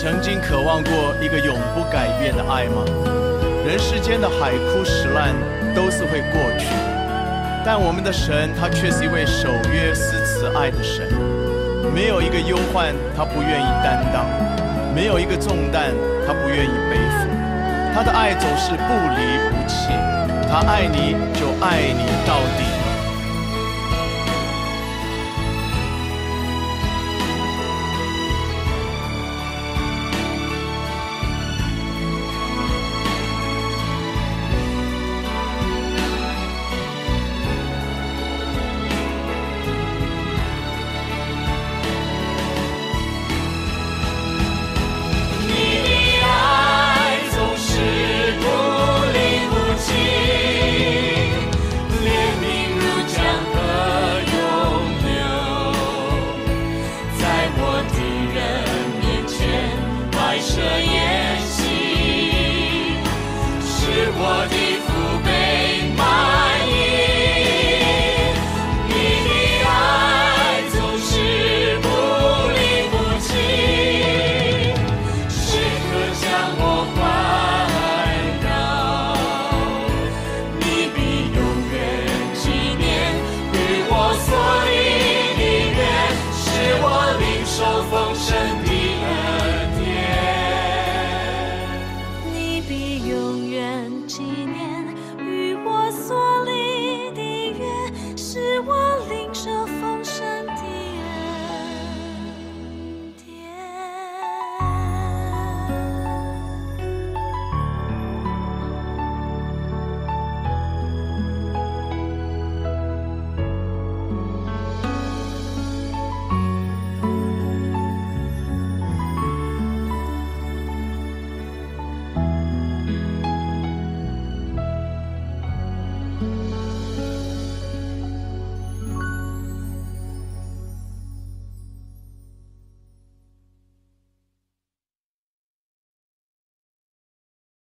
曾经渴望过一个永不改变的爱吗？人世间的海枯石烂都是会过去，但我们的神他却是一位守约施慈爱的神，没有一个忧患他不愿意担当，没有一个重担他不愿意背负。他的爱总是不离不弃，他爱你就爱你到底。